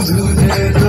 Who's who's dead?